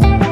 Bye.